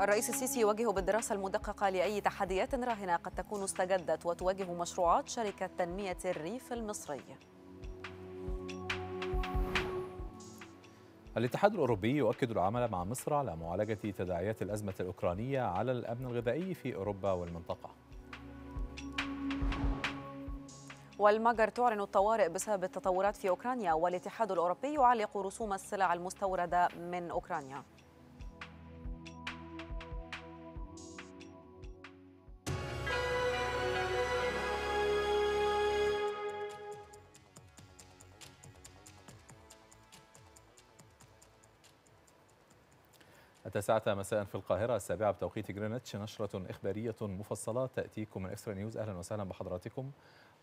الرئيس السيسي يوجه بالدراسة المدققة لأي تحديات راهنة قد تكون استجدت وتواجه مشروعات شركة تنمية الريف المصري. الاتحاد الأوروبي يؤكد العمل مع مصر على معالجة تداعيات الأزمة الأوكرانية على الأمن الغذائي في أوروبا والمنطقة. والمجر تعلن الطوارئ بسبب التطورات في أوكرانيا والاتحاد الأوروبي يعلق رسوم السلع المستوردة من أوكرانيا. التاسعة مساء في القاهرة السابعة بتوقيت جرينتش نشرة إخبارية مفصلة تأتيكم من إكسترا نيوز. أهلا وسهلا بحضراتكم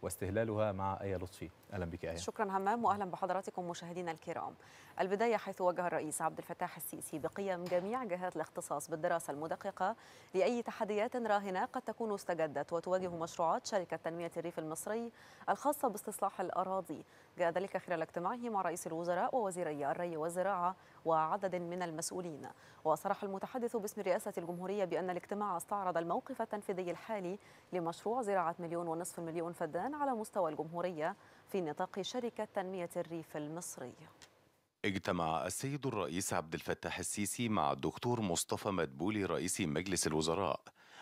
واستهلالها مع آية لطفي. أهلا بك آية. شكرا همام وأهلا بحضراتكم مشاهدينا الكرام. البداية حيث وجه الرئيس عبد الفتاح السيسي بقيم جميع جهات الاختصاص بالدراسة المدققة لأي تحديات راهنة قد تكون استجدت وتواجه مشروعات شركة تنمية الريف المصري الخاصة باستصلاح الأراضي. جاء ذلك خلال اجتماعه مع رئيس الوزراء ووزيري الري والزراعة وعدد من المسؤولين. وصرح المتحدث باسم رئاسة الجمهورية بأن الاجتماع استعرض الموقف التنفيذي الحالي لمشروع زراعة مليون ونصف مليون فدان على مستوى الجمهورية في نطاق شركة تنمية الريف المصري. اجتمع السيد الرئيس عبد الفتاح السيسي مع الدكتور مصطفى مدبولي رئيس مجلس الوزراء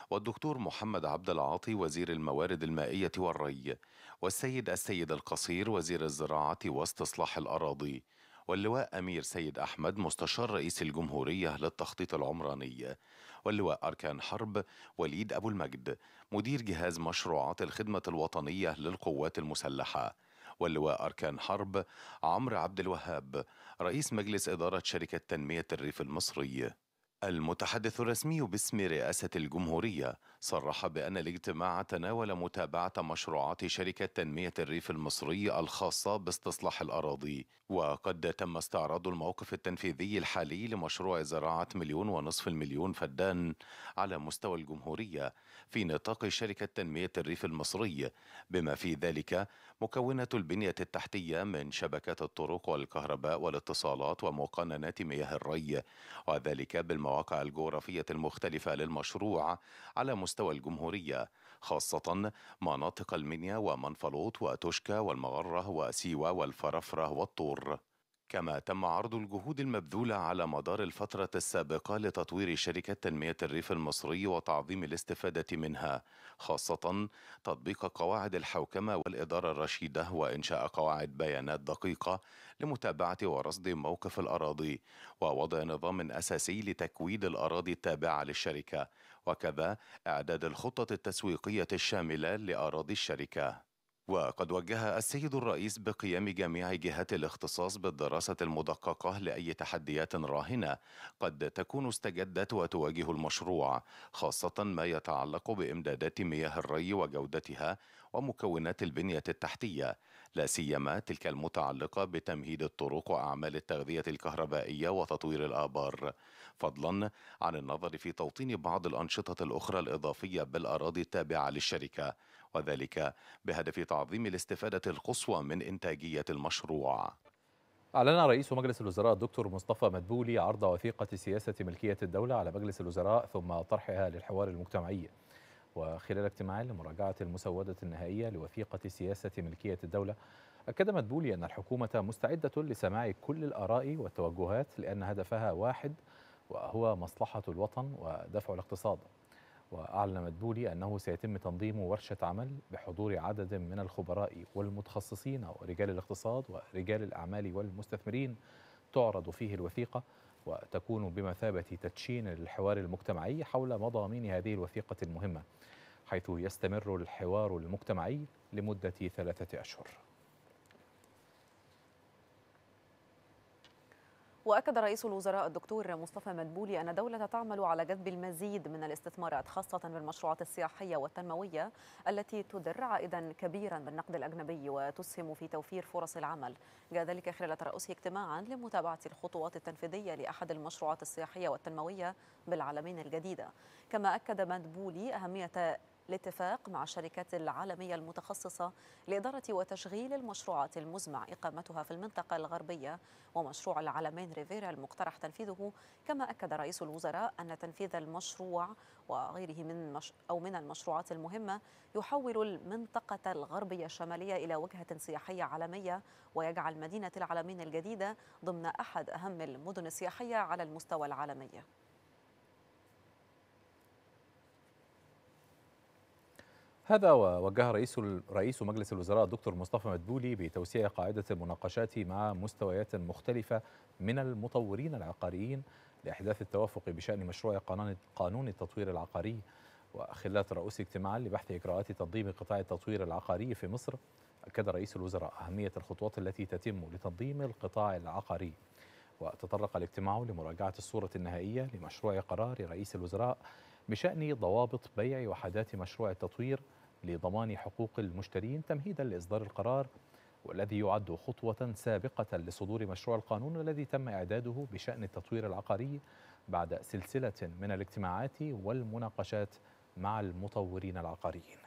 والدكتور محمد عبد العاطي وزير الموارد المائية والري والسيد السيد القصير وزير الزراعة واستصلاح الأراضي. واللواء أمير سيد أحمد مستشار رئيس الجمهورية للتخطيط العمراني. واللواء أركان حرب وليد أبو المجد مدير جهاز مشروعات الخدمة الوطنية للقوات المسلحة. واللواء أركان حرب عمرو عبد الوهاب رئيس مجلس إدارة شركة تنمية الريف المصري. المتحدث الرسمي باسم رئاسة الجمهورية صرح بأن الاجتماع تناول متابعة مشروعات شركة تنمية الريف المصري الخاصة باستصلاح الأراضي. وقد تم استعراض الموقف التنفيذي الحالي لمشروع زراعة مليون ونصف المليون فدان على مستوى الجمهورية في نطاق شركة تنمية الريف المصري. بما في ذلك مكونات البنية التحتية من شبكات الطرق والكهرباء والاتصالات ومقننات مياه الري وذلك بالمواقع الجغرافية المختلفة للمشروع على مستوى الجمهورية خاصة مناطق المنيا ومنفلوط وتشكى والمغرة وسيوة والفرفرة والطور. كما تم عرض الجهود المبذولة على مدار الفترة السابقة لتطوير شركة تنمية الريف المصري وتعظيم الاستفادة منها خاصة تطبيق قواعد الحوكمة والإدارة الرشيدة وإنشاء قواعد بيانات دقيقة لمتابعة ورصد موقف الأراضي ووضع نظام أساسي لتكويد الأراضي التابعة للشركة وكذا إعداد الخطة التسويقية الشاملة لأراضي الشركة. وقد وجه السيد الرئيس بقيام جميع جهات الاختصاص بالدراسة المدققة لأي تحديات راهنة قد تكون استجدت وتواجه المشروع خاصة ما يتعلق بإمدادات مياه الري وجودتها ومكونات البنية التحتية لا سيما تلك المتعلقة بتمهيد الطرق وأعمال التغذية الكهربائية وتطوير الآبار. فضلا عن النظر في توطين بعض الأنشطة الأخرى الإضافية بالأراضي التابعة للشركة. وذلك بهدف تعظيم الاستفادة القصوى من إنتاجية المشروع. أعلن رئيس مجلس الوزراء الدكتور مصطفى مدبولي عرض وثيقة سياسة ملكية الدولة على مجلس الوزراء ثم طرحها للحوار المجتمعي. وخلال اجتماع لمراجعة المسودة النهائية لوثيقة سياسة ملكية الدولة أكد مدبولي أن الحكومة مستعدة لسماع كل الآراء والتوجهات لأن هدفها واحد وهو مصلحة الوطن ودفع الاقتصاد. وأعلن مدبولي أنه سيتم تنظيم ورشة عمل بحضور عدد من الخبراء والمتخصصين ورجال الاقتصاد ورجال الأعمال والمستثمرين تعرض فيه الوثيقة وتكون بمثابة تدشين للحوار المجتمعي حول مضامين هذه الوثيقة المهمة حيث يستمر الحوار المجتمعي لمدة ثلاثة أشهر. وأكد رئيس الوزراء الدكتور مصطفى مدبولي أن الدولة تعمل على جذب المزيد من الاستثمارات خاصة بالمشروعات السياحية والتنموية التي تدر عائدا كبيرا بالنقد الأجنبي وتسهم في توفير فرص العمل. جاء ذلك خلال ترأسه اجتماعا لمتابعة الخطوات التنفيذية لأحد المشروعات السياحية والتنموية بالعالمين الجديدة. كما أكد مدبولي أهمية الاتفاق مع الشركات العالمية المتخصصة لإدارة وتشغيل المشروعات المزمع إقامتها في المنطقة الغربية ومشروع العلمين ريفيرا المقترح تنفيذه كما أكد رئيس الوزراء أن تنفيذ المشروع وغيره من مش أو من المشروعات المهمة يحول المنطقة الغربية الشمالية إلى وجهة سياحية عالمية ويجعل مدينة العلمين الجديدة ضمن أحد أهم المدن السياحية على المستوى العالمي. هذا ووجه رئيس رئيس مجلس الوزراء الدكتور مصطفى مدبولي بتوسيع قاعدة المناقشات مع مستويات مختلفة من المطورين العقاريين لإحداث التوافق بشأن مشروع قانون التطوير العقاري وخلال رؤوس اجتماع لبحث إجراءات تنظيم قطاع التطوير العقاري في مصر. أكد رئيس الوزراء أهمية الخطوات التي تتم لتنظيم القطاع العقاري. وتطرق الاجتماع لمراجعة الصورة النهائية لمشروع قرار رئيس الوزراء بشأن ضوابط بيع وحدات مشروع التطوير لضمان حقوق المشترين تمهيدا لإصدار القرار والذي يعد خطوة سابقة لصدور مشروع القانون الذي تم إعداده بشأن التطوير العقاري بعد سلسلة من الاجتماعات والمناقشات مع المطورين العقاريين.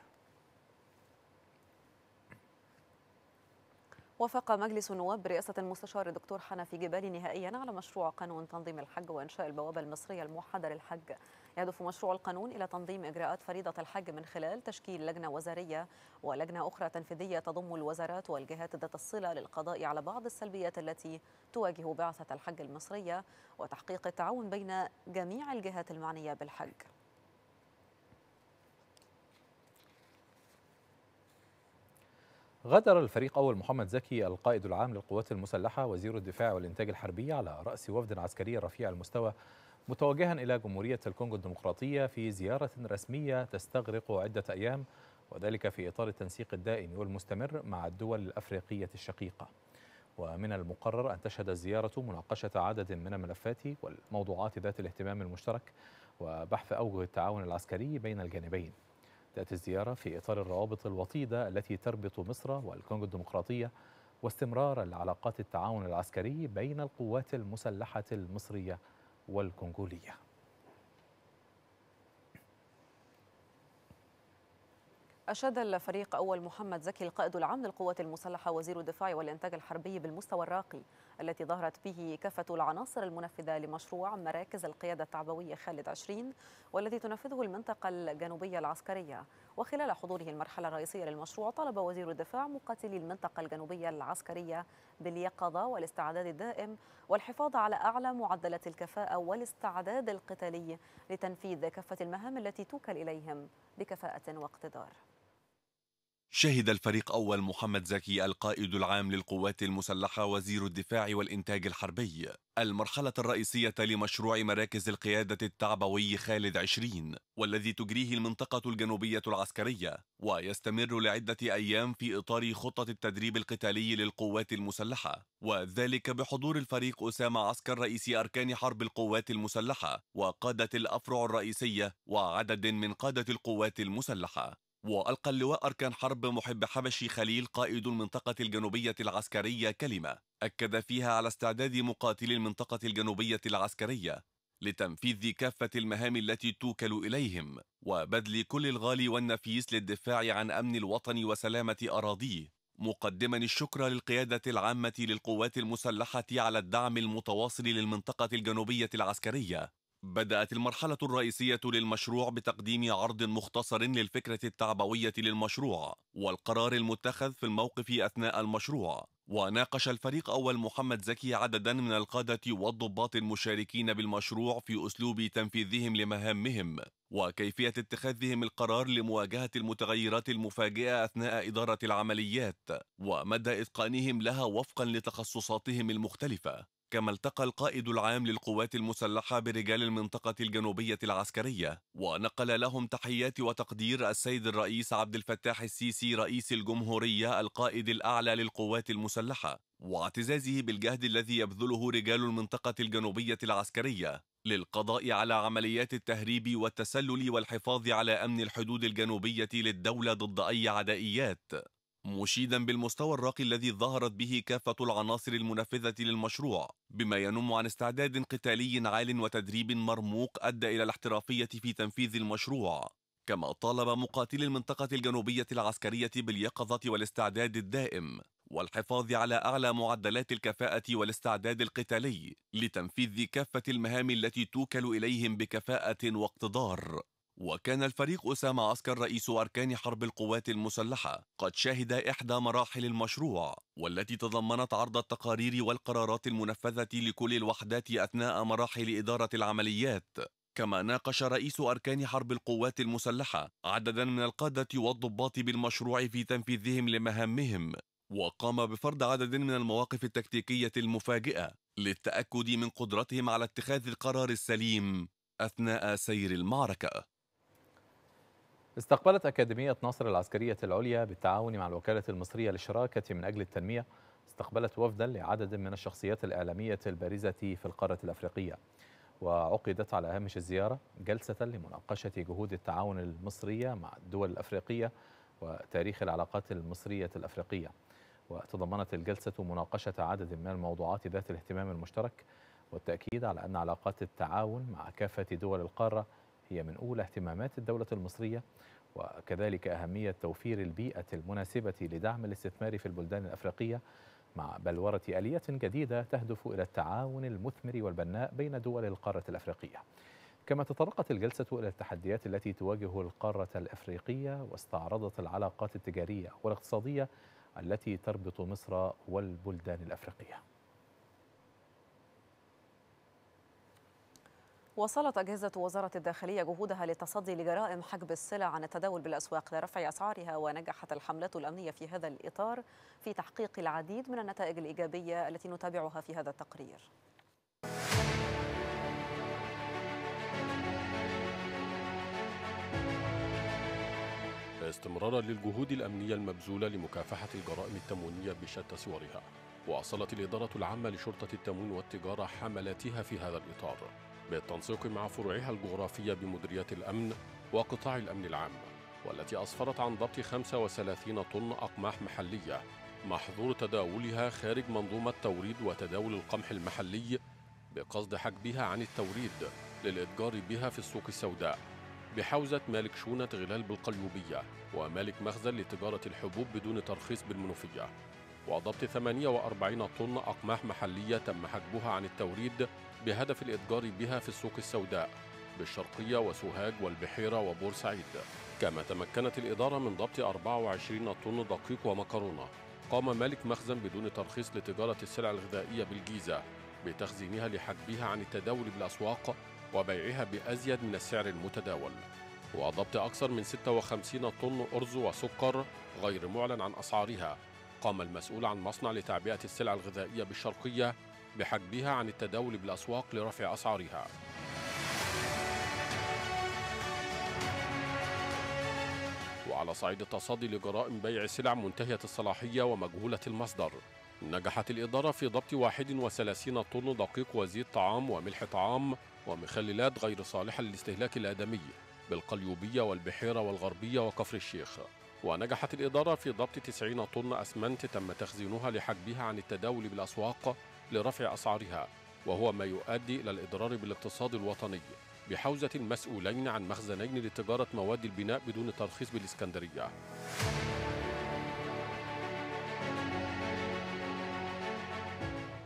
وافق مجلس النواب برئاسة المستشار الدكتور حنفي جبالي نهائيا على مشروع قانون تنظيم الحج وإنشاء البوابة المصرية الموحدة للحج. يهدف مشروع القانون إلى تنظيم إجراءات فريضة الحج من خلال تشكيل لجنة وزارية ولجنة أخرى تنفيذية تضم الوزارات والجهات ذات الصلة للقضاء على بعض السلبيات التي تواجه بعثة الحج المصرية وتحقيق التعاون بين جميع الجهات المعنية بالحج. غادر الفريق أول محمد زكي القائد العام للقوات المسلحة وزير الدفاع والإنتاج الحربي على رأس وفد عسكري رفيع المستوى متوجها إلى جمهورية الكونغو الديمقراطية في زيارة رسمية تستغرق عدة أيام وذلك في إطار التنسيق الدائم والمستمر مع الدول الأفريقية الشقيقة. ومن المقرر أن تشهد الزيارة مناقشة عدد من الملفات والموضوعات ذات الاهتمام المشترك وبحث أوجه التعاون العسكري بين الجانبين. تأتي الزيارة في إطار الروابط الوطيدة التي تربط مصر والكونغو الديمقراطية واستمرار العلاقات التعاون العسكري بين القوات المسلحة المصرية والكونغولية. أشاد الفريق أول محمد زكي القائد العام للقوات المسلحة وزير الدفاع والإنتاج الحربي بالمستوى الراقي التي ظهرت به كافة العناصر المنفذة لمشروع مراكز القيادة التعبوية خالد 20 والذي تنفذه المنطقة الجنوبية العسكرية. وخلال حضوره المرحلة الرئيسية للمشروع طلب وزير الدفاع مقاتلي المنطقة الجنوبية العسكرية باليقظة والاستعداد الدائم والحفاظ على أعلى معدلات الكفاءة والاستعداد القتالي لتنفيذ كافة المهام التي توكل إليهم بكفاءة واقتدار. شهد الفريق أول محمد زكي القائد العام للقوات المسلحة وزير الدفاع والإنتاج الحربي. المرحلة الرئيسية لمشروع مراكز القيادة التعبوي خالد عشرين والذي تجريه المنطقة الجنوبية العسكرية ويستمر لعدة أيام في إطار خطة التدريب القتالي للقوات المسلحة. وذلك بحضور الفريق أسامة عسكر رئيس أركان حرب القوات المسلحة وقادة الأفرع الرئيسية وعدد من قادة القوات المسلحة. وألقى اللواء أركان حرب محب حبشي خليل قائد المنطقة الجنوبية العسكرية كلمة أكد فيها على استعداد مقاتلي المنطقة الجنوبية العسكرية لتنفيذ كافة المهام التي توكل إليهم وبذل كل الغالي والنفيس للدفاع عن أمن الوطن وسلامة أراضيه. مقدما الشكر للقيادة العامة للقوات المسلحة على الدعم المتواصل للمنطقة الجنوبية العسكرية بدأت المرحلة الرئيسية للمشروع بتقديم عرض مختصر للفكرة التعبوية للمشروع والقرار المتخذ في الموقف أثناء المشروع. وناقش الفريق أول محمد زكي عددا من القادة والضباط المشاركين بالمشروع في أسلوب تنفيذهم لمهامهم وكيفية اتخاذهم القرار لمواجهة المتغيرات المفاجئة أثناء إدارة العمليات ومدى إتقانهم لها وفقا لتخصصاتهم المختلفة. كما التقى القائد العام للقوات المسلحة برجال المنطقة الجنوبية العسكرية ونقل لهم تحيات وتقدير السيد الرئيس عبد الفتاح السيسي رئيس الجمهورية القائد الأعلى للقوات المسلحة واعتزازه بالجهد الذي يبذله رجال المنطقة الجنوبية العسكرية للقضاء على عمليات التهريب والتسلل والحفاظ على أمن الحدود الجنوبية للدولة ضد أي عدائيات. مشيدا بالمستوى الراقي الذي ظهرت به كافة العناصر المنفذة للمشروع بما ينم عن استعداد قتالي عال وتدريب مرموق أدى إلى الاحترافية في تنفيذ المشروع. كما طالب مقاتلي المنطقة الجنوبية العسكرية باليقظة والاستعداد الدائم والحفاظ على أعلى معدلات الكفاءة والاستعداد القتالي لتنفيذ كافة المهام التي توكل إليهم بكفاءة واقتدار. وكان الفريق أسامة عسكر رئيس أركان حرب القوات المسلحة قد شهد إحدى مراحل المشروع والتي تضمنت عرض التقارير والقرارات المنفذة لكل الوحدات أثناء مراحل إدارة العمليات. كما ناقش رئيس أركان حرب القوات المسلحة عددا من القادة والضباط بالمشروع في تنفيذهم لمهامهم وقام بفرض عدد من المواقف التكتيكية المفاجئة للتأكد من قدرتهم على اتخاذ القرار السليم أثناء سير المعركة. استقبلت أكاديمية ناصر العسكرية العليا بالتعاون مع الوكالة المصرية للشراكة من أجل التنمية. استقبلت وفدا لعدد من الشخصيات الإعلامية البارزة في القارة الأفريقية. وعقدت على هامش الزيارة جلسة لمناقشة جهود التعاون المصرية مع الدول الأفريقية وتاريخ العلاقات المصرية الأفريقية. وتضمنت الجلسة مناقشة عدد من الموضوعات ذات الاهتمام المشترك والتأكيد على أن علاقات التعاون مع كافة دول القارة هي من أولى اهتمامات الدولة المصرية وكذلك أهمية توفير البيئة المناسبة لدعم الاستثمار في البلدان الأفريقية مع بلورة آلية جديدة تهدف إلى التعاون المثمر والبناء بين دول القارة الأفريقية. كما تطرقت الجلسة إلى التحديات التي تواجه القارة الأفريقية واستعرضت العلاقات التجارية والاقتصادية التي تربط مصر والبلدان الأفريقية. واصلت أجهزة وزارة الداخلية جهودها للتصدي لجرائم حجب السلع عن التداول بالأسواق لرفع أسعارها ونجحت الحملات الأمنية في هذا الإطار في تحقيق العديد من النتائج الإيجابية التي نتابعها في هذا التقرير. استمرارا للجهود الأمنية المبذولة لمكافحة الجرائم التموينية بشتى صورها وأصلت الإدارة العامة لشرطة التموين والتجارة حملاتها في هذا الإطار. بالتنسيق مع فروعها الجغرافية بمديريات الأمن وقطاع الأمن العام والتي أسفرت عن ضبط 35 طن أقماح محلية محظور تداولها خارج منظومة توريد وتداول القمح المحلي بقصد حجبها عن التوريد للإتجار بها في السوق السوداء بحوزة مالك شونة غلال بالقليوبية ومالك مخزن لتجارة الحبوب بدون ترخيص بالمنوفية وضبط 48 طن أقماح محلية تم حجبها عن التوريد بهدف الإتجار بها في السوق السوداء بالشرقية وسوهاج والبحيرة وبورسعيد. كما تمكنت الإدارة من ضبط 24 طن دقيق ومكرونة. قام مالك مخزن بدون ترخيص لتجارة السلع الغذائية بالجيزة بتخزينها لحجبها عن التداول بالأسواق وبيعها بأزيد من السعر المتداول. وضبط أكثر من 56 طن أرز وسكر غير معلن عن أسعارها. قام المسؤول عن مصنع لتعبئة السلع الغذائية بالشرقية بحجبها عن التداول بالأسواق لرفع أسعارها. وعلى صعيد التصدي لجرائم بيع سلع منتهية الصلاحية ومجهولة المصدر نجحت الإدارة في ضبط 31 طن دقيق وزيت طعام وملح طعام ومخللات غير صالحة للاستهلاك الآدمي بالقليوبية والبحيرة والغربية وكفر الشيخ. ونجحت الإدارة في ضبط 90 طن أسمنت تم تخزينها لحجبها عن التداول بالأسواق لرفع أسعارها وهو ما يؤدي إلى الإضرار بالاقتصاد الوطني بحوزة المسؤولين عن مخزنين لتجارة مواد البناء بدون ترخيص بالإسكندرية.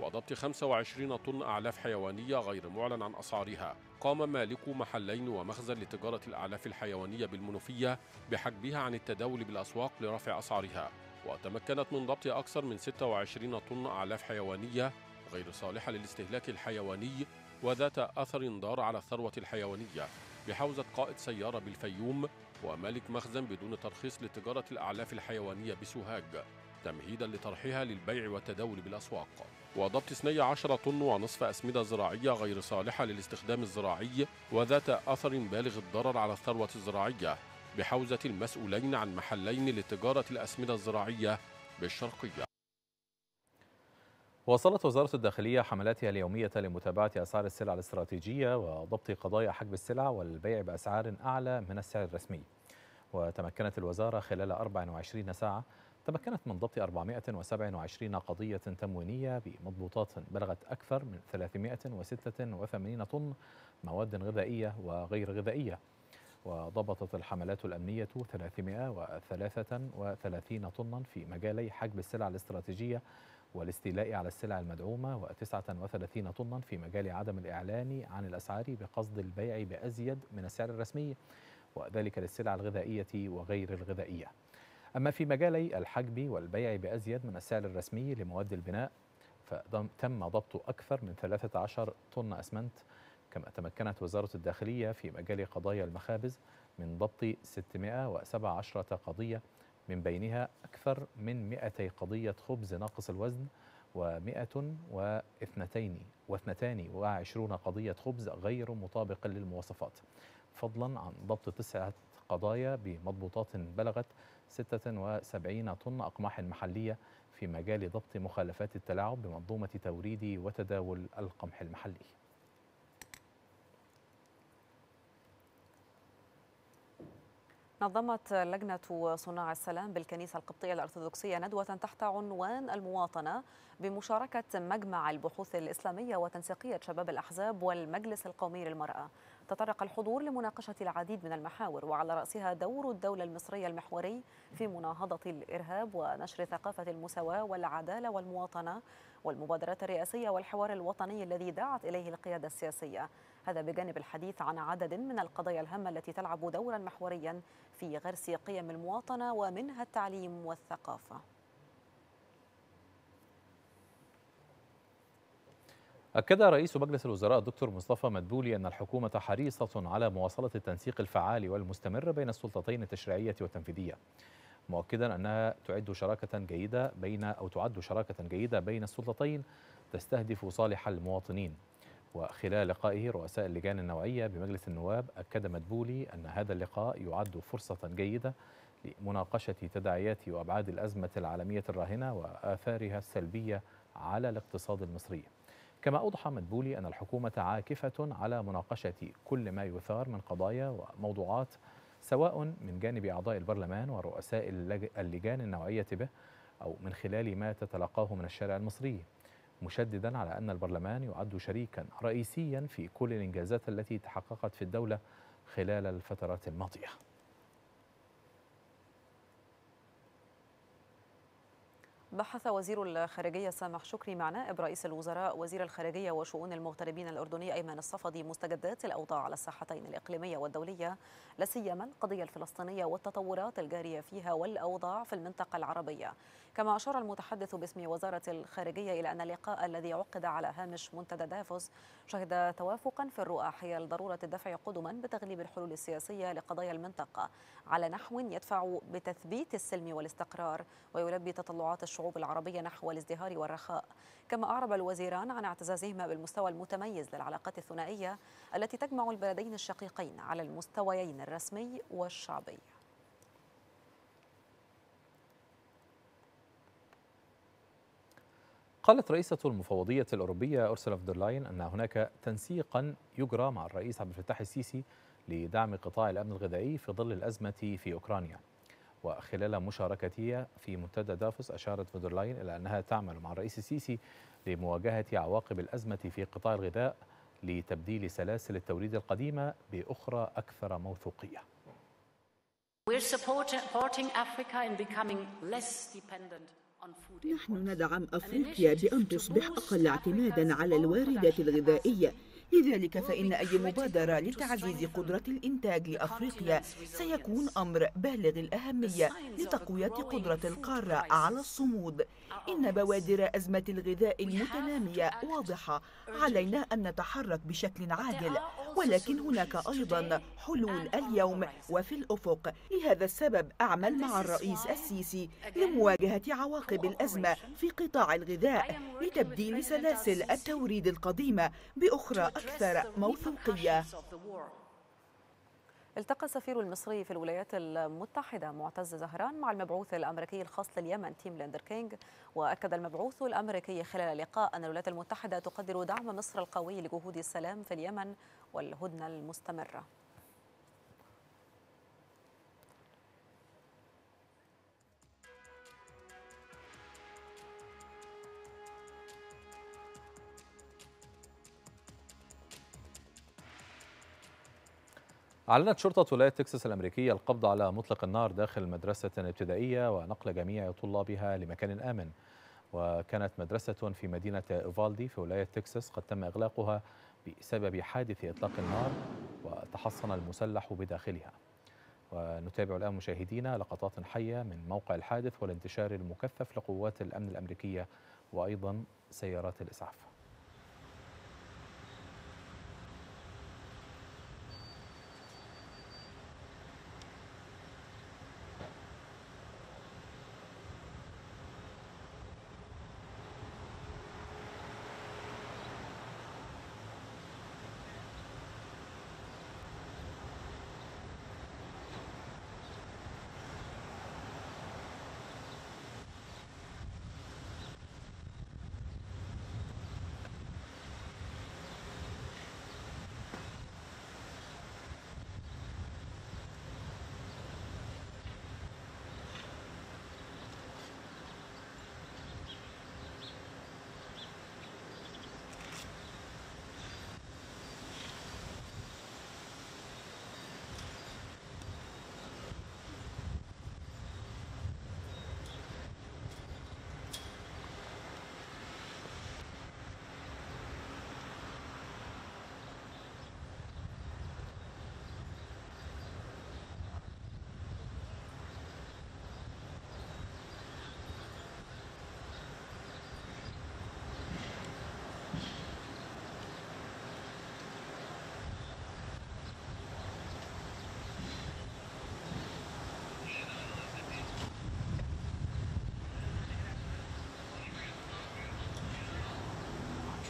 وضبط 25 طن أعلاف حيوانية غير معلن عن أسعارها. قام مالك محلين ومخزن لتجارة الأعلاف الحيوانية بالمنوفية بحجبها عن التداول بالأسواق لرفع أسعارها. وتمكنت من ضبط أكثر من 26 طن أعلاف حيوانية غير صالحة للاستهلاك الحيواني وذات أثر ضار على الثروة الحيوانية. بحوزة قائد سيارة بالفيوم ومالك مخزن بدون ترخيص لتجارة الأعلاف الحيوانية بسوهاج. تمهيدا لطرحها للبيع والتداول بالأسواق. وضبط 12 طن ونصف أسمدة زراعية غير صالحة للاستخدام الزراعي وذات أثر بالغ الضرر على الثروة الزراعية. بحوزة المسؤولين عن محلين لتجارة الأسمدة الزراعية بالشرقية. واصلت وزارة الداخلية حملاتها اليومية لمتابعة أسعار السلع الاستراتيجية وضبط قضايا حجب السلع والبيع بأسعار أعلى من السعر الرسمي. وتمكنت الوزارة خلال 24 ساعة تمكنت من ضبط 427 قضية تموينية بمضبوطات بلغت أكثر من 386 طن مواد غذائية وغير غذائية. وضبطت الحملات الأمنية 333 طنا في مجالي حجب السلع الاستراتيجية والاستيلاء على السلع المدعومة و39 طنا في مجال عدم الإعلان عن الأسعار بقصد البيع بأزيد من السعر الرسمي وذلك للسلع الغذائية وغير الغذائية. أما في مجالي الحجب والبيع بأزيد من السعر الرسمي لمواد البناء فتم ضبط أكثر من 13 طن أسمنت كما تمكنت وزارة الداخلية في مجال قضايا المخابز من ضبط 617 قضية من بينها أكثر من 200 قضية خبز ناقص الوزن و100 واثنتين واثنتان وعشرون قضية خبز غير مطابق للمواصفات. فضلا عن ضبط تسعة قضايا بمضبوطات بلغت 76 طن أقماح محلية في مجال ضبط مخالفات التلاعب بمنظومة توريد وتداول القمح المحلي. نظمت لجنة صناع السلام بالكنيسة القبطية الأرثوذكسية ندوة تحت عنوان المواطنة بمشاركة مجمع البحوث الإسلامية وتنسيقية شباب الأحزاب والمجلس القومي للمرأة. تطرق الحضور لمناقشة العديد من المحاور وعلى رأسها دور الدولة المصرية المحوري في مناهضة الإرهاب ونشر ثقافة المساواة والعدالة والمواطنة والمبادرات الرئاسية والحوار الوطني الذي دعت إليه القيادة السياسية. هذا بجانب الحديث عن عدد من القضايا الهامة التي تلعب دورا محوريا في غرس قيم المواطنة ومنها التعليم والثقافة. أكد رئيس مجلس الوزراء الدكتور مصطفى مدبولي أن الحكومة حريصة على مواصلة التنسيق الفعال والمستمر بين السلطتين التشريعية والتنفيذية مؤكدا أنها تعد شراكة جيدة بين أو تعد شراكة جيدة بين السلطتين تستهدف صالح المواطنين. وخلال لقائه رؤساء اللجان النوعية بمجلس النواب أكد مدبولي أن هذا اللقاء يعد فرصة جيدة لمناقشة تداعيات وأبعاد الأزمة العالمية الراهنة وآثارها السلبية على الاقتصاد المصري. كما أوضح مدبولي أن الحكومة عاكفة على مناقشة كل ما يثار من قضايا وموضوعات سواء من جانب أعضاء البرلمان ورؤساء اللجان النوعية به أو من خلال ما تتلقاه من الشارع المصري. مشددا على أن البرلمان يعد شريكا رئيسيا في كل الإنجازات التي تحققت في الدولة خلال الفترات الماضية. بحث وزير الخارجية سامح شكري مع نائب رئيس الوزراء وزير الخارجية وشؤون المغتربين الأردني أيمن الصفدي مستجدات الأوضاع على الساحتين الإقليمية والدولية لا سيما القضية الفلسطينية والتطورات الجارية فيها والأوضاع في المنطقة العربية. كما أشار المتحدث باسم وزارة الخارجية إلى أن اللقاء الذي عقد على هامش منتدى دافوس شهد توافقا في الرؤى حيال ضرورة الدفع قدما بتغليب الحلول السياسية لقضايا المنطقة على نحو يدفع بتثبيت السلم والاستقرار ويلبي تطلعات الشعوب العربية نحو الازدهار والرخاء. كما أعرب الوزيران عن اعتزازهما بالمستوى المتميز للعلاقات الثنائية التي تجمع البلدين الشقيقين على المستويين الرسمي والشعبي. قالت رئيسة المفوضية الأوروبية أرسلا فدرلاين أن هناك تنسيقا يجرى مع الرئيس عبد الفتاح السيسي لدعم قطاع الأمن الغذائي في ظل الأزمة في أوكرانيا. وخلال مشاركتها في منتدى دافوس أشارت فدرلاين إلى أنها تعمل مع الرئيس السيسي لمواجهة عواقب الأزمة في قطاع الغذاء لتبديل سلاسل التوريد القديمة بأخرى أكثر موثوقية. We're supporting Africa in becoming less dependent نحن ندعم أفريقيا بأن تصبح أقل اعتمادا على الواردات الغذائية. لذلك فإن أي مبادرة لتعزيز قدرة الإنتاج لأفريقيا سيكون أمر بالغ الأهمية لتقوية قدرة القارة على الصمود. إن بوادر أزمة الغذاء المتنامية واضحة. علينا أن نتحرك بشكل عاجل ولكن هناك أيضا حلول اليوم وفي الأفق. لهذا السبب أعمل مع الرئيس السيسي لمواجهة عواقب الأزمة في قطاع الغذاء لتبديل سلاسل التوريد القديمة. بأخرى أكثر موثوقية التقى السفير المصري في الولايات المتحدة معتز زهران مع المبعوث الأمريكي الخاص لليمن تيم ليندر كينج وأكد المبعوث الأمريكي خلال اللقاء أن الولايات المتحدة تقدر دعم مصر القوي لجهود السلام في اليمن والهدنة المستمرة. أعلنت شرطة ولاية تكساس الأمريكية القبض على مطلق النار داخل مدرسة ابتدائية ونقل جميع طلابها لمكان آمن. وكانت مدرسة في مدينة إيفالدي في ولاية تكساس قد تم إغلاقها بسبب حادث إطلاق النار وتحصن المسلح بداخلها. ونتابع الآن مشاهدينا لقطات حية من موقع الحادث والانتشار المكثف لقوات الأمن الأمريكية وأيضا سيارات الإسعاف.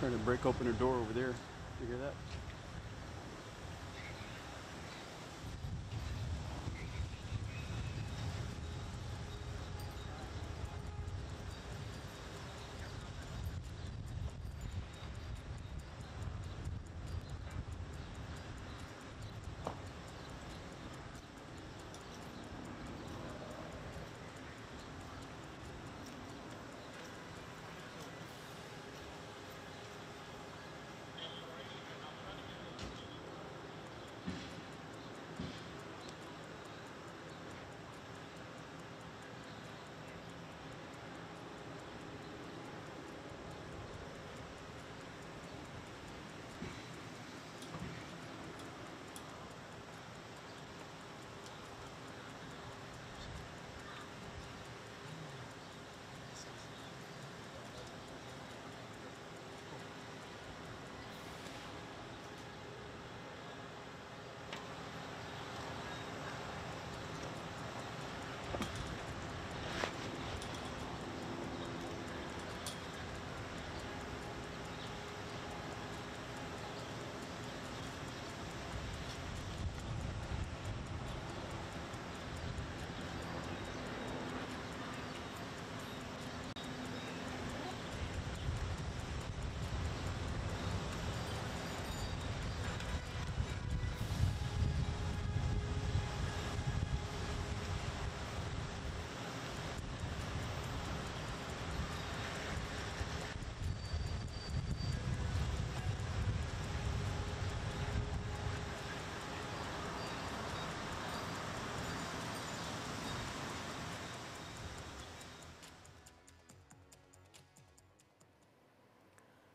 Trying to break open her door over there. You hear that?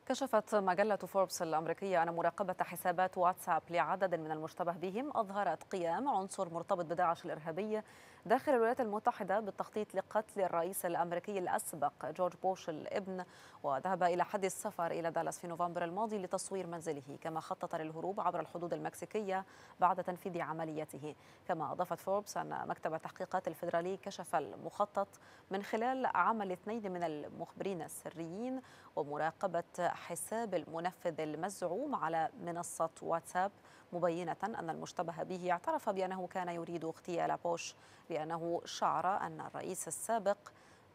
كشفت مجلة فوربس الأمريكية أن مراقبة حسابات واتساب لعدد من المشتبه بهم أظهرت قيام عنصر مرتبط بداعش الإرهابي داخل الولايات المتحدة بالتخطيط لقتل الرئيس الأمريكي الأسبق جورج بوش الابن وذهب إلى حد السفر إلى دالاس في نوفمبر الماضي لتصوير منزله كما خطط للهروب عبر الحدود المكسيكية بعد تنفيذ عمليته. كما أضافت فوربس أن مكتب التحقيقات الفيدرالي كشف المخطط من خلال عمل اثنين من المخبرين السريين ومراقبة حساب المنفذ المزعوم على منصة واتساب مبينة أن المشتبه به اعترف بأنه كان يريد اغتيال بوش لأنه شعر أن الرئيس السابق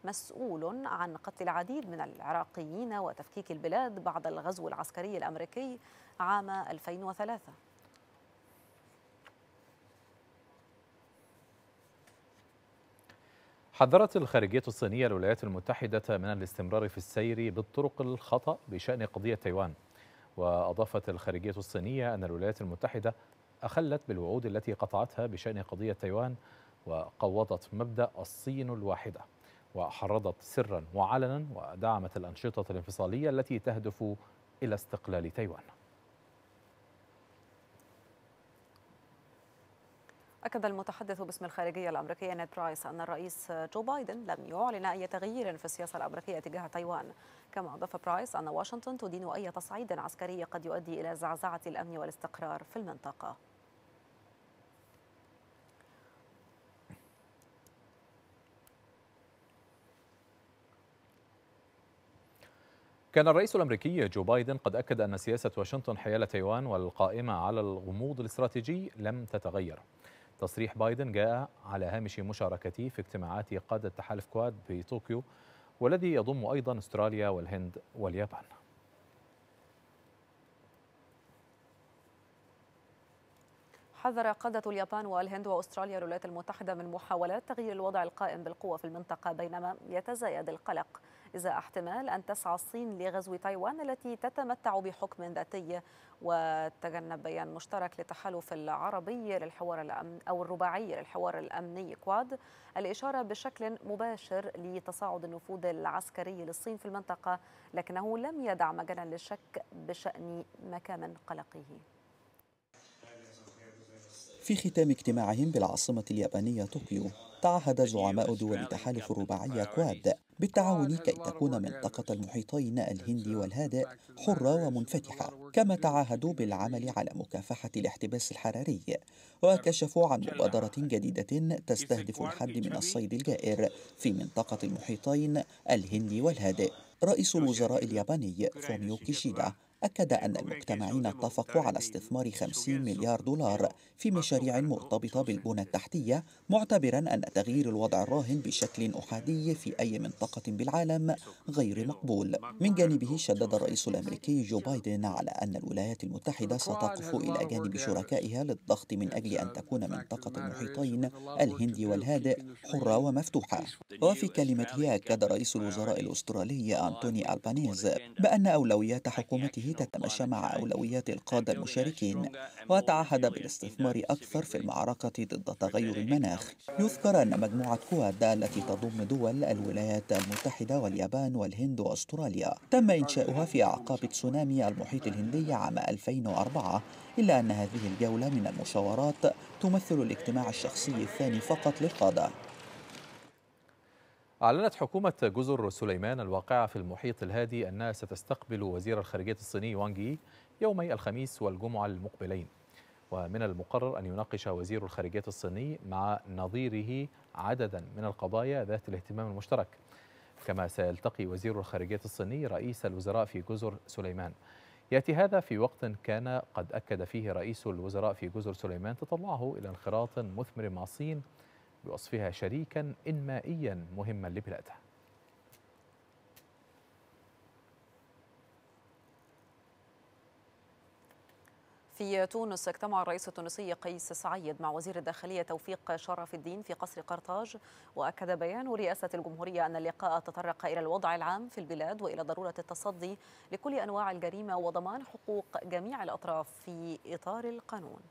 مسؤول عن قتل العديد من العراقيين وتفكيك البلاد بعد الغزو العسكري الأمريكي عام 2003 حذرت الخارجية الصينية الولايات المتحدة من الاستمرار في السير بالطرق الخطأ بشأن قضية تايوان. وأضافت الخارجية الصينية أن الولايات المتحدة أخلت بالوعود التي قطعتها بشأن قضية تايوان وقوضت مبدأ الصين الواحدة وحرضت سرا وعلنا ودعمت الأنشطة الانفصالية التي تهدف إلى استقلال تايوان. أكد المتحدث باسم الخارجية الأمريكية نيد برايس أن الرئيس جو بايدن لم يعلن أي تغيير في السياسة الأمريكية تجاه تايوان كما أضاف برايس أن واشنطن تدين أي تصعيد عسكري قد يؤدي إلى زعزعة الأمن والاستقرار في المنطقة كان الرئيس الأمريكي جو بايدن قد أكد أن سياسة واشنطن حيال تايوان والقائمة على الغموض الاستراتيجي لم تتغير. تصريح بايدن جاء على هامش مشاركته في اجتماعات قادة تحالف كواد بطوكيو والذي يضم أيضا أستراليا والهند واليابان. حذر قادة اليابان والهند وأستراليا الولايات المتحدة من محاولات تغيير الوضع القائم بالقوة في المنطقة بينما يتزايد القلق. إذا احتمال أن تسعى الصين لغزو تايوان التي تتمتع بحكم ذاتي. وتجنب بيان مشترك للتحالف العربي للحوار الأمن أو الرباعي للحوار الأمني كواد. الإشارة بشكل مباشر لتصاعد النفوذ العسكري للصين في المنطقة لكنه لم يدع مجالا للشك بشأن مكامن قلقه. في ختام اجتماعهم بالعاصمة اليابانية طوكيو تعهد زعماء دول تحالف الرباعية كواد بالتعاون كي تكون منطقة المحيطين الهندي والهادئ حرة ومنفتحة كما تعاهدوا بالعمل على مكافحة الاحتباس الحراري وكشفوا عن مبادرة جديدة تستهدف الحد من الصيد الجائر في منطقة المحيطين الهندي والهادئ. رئيس الوزراء الياباني فوميو كيشيدا أكد أن المجتمعين اتفقوا على استثمار 50 مليار دولار في مشاريع مرتبطة بالبنى التحتية معتبرا أن تغيير الوضع الراهن بشكل أحادي في أي منطقة بالعالم غير مقبول. من جانبه شدد الرئيس الأمريكي جو بايدن على أن الولايات المتحدة ستقف إلى جانب شركائها للضغط من أجل أن تكون منطقة المحيطين الهندي والهادئ حرة ومفتوحة. وفي كلمته أكد رئيس الوزراء الأسترالي أنتوني ألبانيز بأن أولويات حكومته تتماشى مع أولويات القادة المشاركين وتعهد بالاستثمار أكثر في المعركة ضد تغير المناخ. يذكر أن مجموعة كواد التي تضم دول الولايات المتحدة واليابان والهند وأستراليا تم إنشاؤها في أعقاب تسونامي المحيط الهندي عام 2004 إلا أن هذه الجولة من المشاورات تمثل الاجتماع الشخصي الثاني فقط للقادة. أعلنت حكومة جزر سليمان الواقعة في المحيط الهادي أنها ستستقبل وزير الخارجية الصيني وانغ يي يومي الخميس والجمعة المقبلين. ومن المقرر أن يناقش وزير الخارجية الصيني مع نظيره عددا من القضايا ذات الاهتمام المشترك. كما سيلتقي وزير الخارجية الصيني رئيس الوزراء في جزر سليمان. يأتي هذا في وقت كان قد أكد فيه رئيس الوزراء في جزر سليمان تطلعه إلى انخراط مثمر مع الصين بوصفها شريكا إنمائيا مهما لبلاده في تونس اجتمع الرئيس التونسي قيس سعيد مع وزير الداخلية توفيق شرف الدين في قصر قرطاج وأكد بيان رئاسة الجمهورية أن اللقاء تطرق إلى الوضع العام في البلاد وإلى ضرورة التصدي لكل أنواع الجريمة وضمان حقوق جميع الأطراف في إطار القانون.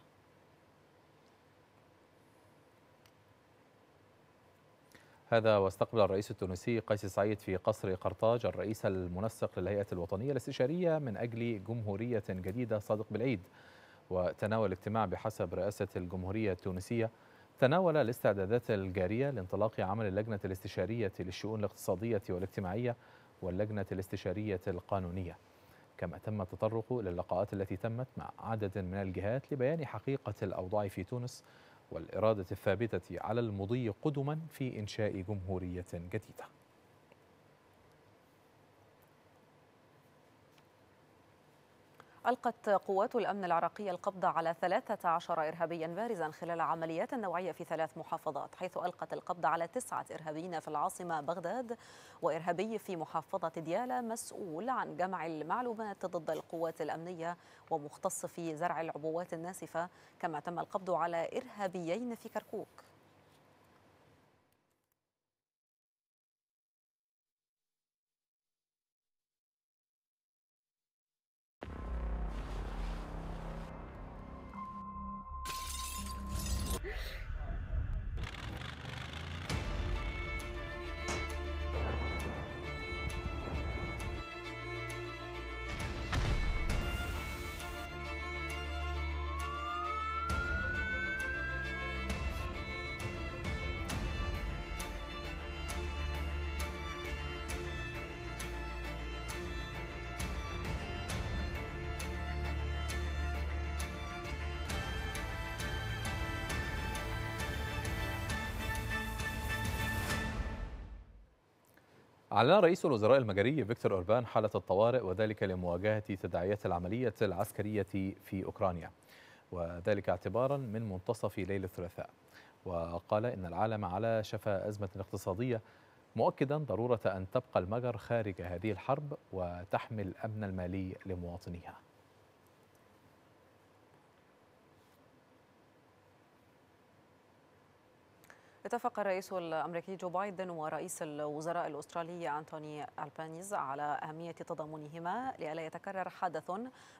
هذا واستقبل الرئيس التونسي قيس سعيد في قصر قرطاج الرئيس المنسق للهيئة الوطنية الاستشارية من أجل جمهورية جديدة صادق بالعيد. وتناول الاجتماع بحسب رئاسة الجمهورية التونسية. تناول الاستعدادات الجارية لانطلاق عمل اللجنة الاستشارية للشؤون الاقتصادية والاجتماعية واللجنة الاستشارية القانونية. كما تم التطرق للقاءات التي تمت مع عدد من الجهات لبيان حقيقة الأوضاع في تونس والإرادة الثابتة على المضي قدما في إنشاء جمهورية جديدة. ألقت قوات الأمن العراقية القبض على 13 إرهابيا بارزا خلال عمليات نوعية في ثلاث محافظات حيث ألقت القبض على تسعة إرهابيين في العاصمة بغداد وإرهابي في محافظة ديالى مسؤول عن جمع المعلومات ضد القوات الأمنية ومختص في زرع العبوات الناسفة كما تم القبض على إرهابيين في كركوك. أعلن رئيس الوزراء المجري فيكتور أوربان حالة الطوارئ وذلك لمواجهة تداعيات العملية العسكرية في أوكرانيا. وذلك اعتبارا من منتصف ليلة الثلاثاء. وقال إن العالم على شفا أزمة اقتصادية مؤكدا ضرورة أن تبقى المجر خارج هذه الحرب وتحمي الأمن المالي لمواطنيها. اتفق الرئيس الأمريكي جو بايدن ورئيس الوزراء الأسترالي أنتوني ألبانيز على أهمية تضامنهما لئلا يتكرر حدث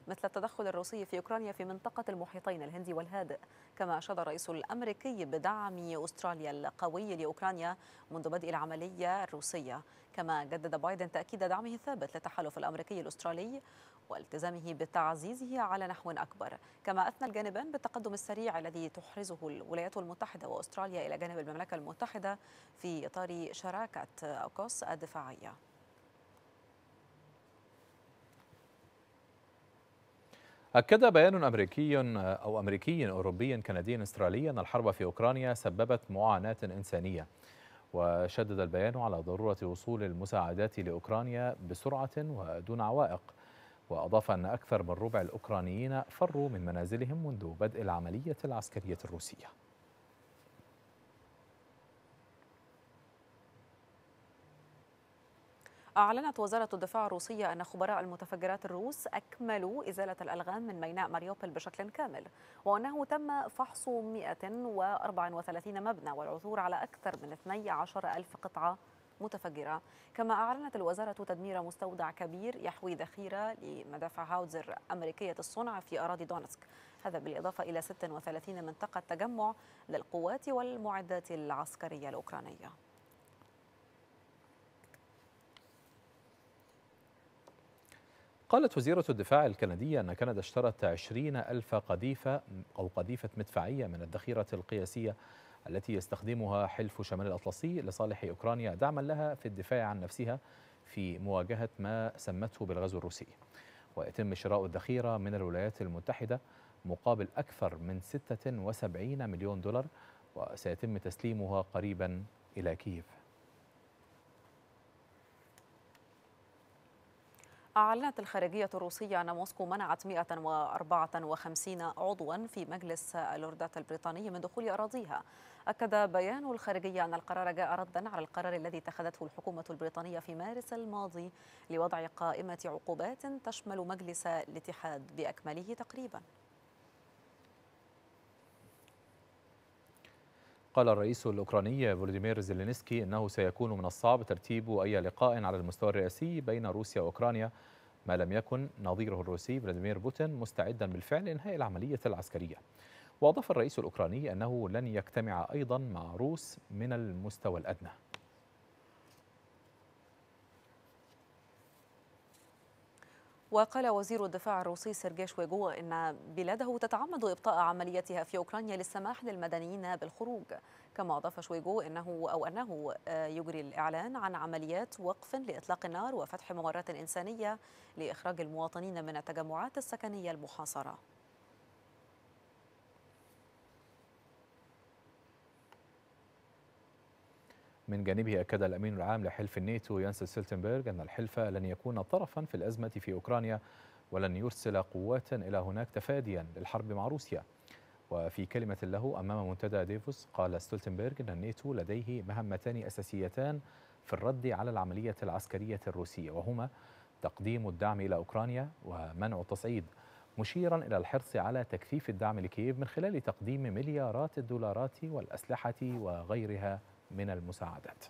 مثل التدخل الروسي في أوكرانيا في منطقة المحيطين الهندي والهادئ كما أشاد الرئيس الأمريكي بدعم أستراليا القوي لأوكرانيا منذ بدء العملية الروسية. كما جدد بايدن تأكيد دعمه الثابت للتحالف الأمريكي الأسترالي والتزامه بتعزيزه على نحو أكبر. كما أثنى الجانبان بالتقدم السريع الذي تحرزه الولايات المتحدة وأستراليا إلى جانب المملكة المتحدة في إطار شراكة أوكوس الدفاعية. أكد بيان أمريكي أو أمريكي أوروبي كندي أسترالي أن الحرب في أوكرانيا سببت معاناة إنسانية وشدد البيان على ضرورة وصول المساعدات لأوكرانيا بسرعة ودون عوائق. وأضاف أن أكثر من ربع الأوكرانيين فروا من منازلهم منذ بدء العملية العسكرية الروسية. أعلنت وزارة الدفاع الروسية أن خبراء المتفجرات الروس أكملوا إزالة الألغام من ميناء ماريوبل بشكل كامل وأنه تم فحص 134 مبنى والعثور على أكثر من 12 ألف قطعة متفجرة. كما أعلنت الوزارة تدمير مستودع كبير يحوي ذخيرة لمدافع هاوزر أمريكية الصنع في أراضي دونسك. هذا بالإضافة إلى 36 منطقة تجمع للقوات والمعدات العسكرية الأوكرانية. قالت وزيرة الدفاع الكندية أن كندا اشترت 20 ألف قذيفة أو قذيفة مدفعية من الذخيرة القياسية التي يستخدمها حلف شمال الأطلسي لصالح أوكرانيا دعما لها في الدفاع عن نفسها في مواجهة ما سمته بالغزو الروسي. ويتم شراء الذخيرة من الولايات المتحدة مقابل أكثر من 76 مليون دولار وسيتم تسليمها قريبا إلى كييف. أعلنت الخارجية الروسية أن موسكو منعت 154 عضوا في مجلس اللوردات البريطاني من دخول أراضيها. أكد بيان الخارجية أن القرار جاء ردا على القرار الذي اتخذته الحكومة البريطانية في مارس الماضي لوضع قائمة عقوبات تشمل مجلس الاتحاد بأكمله تقريبا. قال الرئيس الأوكراني فولوديمير زيلينسكي أنه سيكون من الصعب ترتيب أي لقاء على المستوى الرئاسي بين روسيا وأوكرانيا ما لم يكن نظيره الروسي فلاديمير بوتين مستعدا بالفعل لإنهاء العملية العسكرية. وأضاف الرئيس الأوكراني أنه لن يجتمع أيضا مع روس من المستوى الأدنى. وقال وزير الدفاع الروسي سيرجي شويغو إن بلاده تتعمد إبطاء عمليتها في أوكرانيا للسماح للمدنيين بالخروج. كما أضاف شويغو إنه أو أنه يجري الإعلان عن عمليات وقف لإطلاق النار وفتح ممرات إنسانية لإخراج المواطنين من التجمعات السكنية المحاصرة. من جانبه أكد الأمين العام لحلف الناتو يانس ستولتنبرغ أن الحلف لن يكون طرفا في الأزمة في أوكرانيا ولن يرسل قوات إلى هناك تفاديا للحرب مع روسيا. وفي كلمة له أمام منتدى ديفوس قال ستولتنبرغ أن الناتو لديه مهمتان أساسيتان في الرد على العملية العسكرية الروسية وهما تقديم الدعم إلى أوكرانيا ومنع التصعيد مشيرا إلى الحرص على تكثيف الدعم لكييف من خلال تقديم مليارات الدولارات والأسلحة وغيرها. من المساعدات.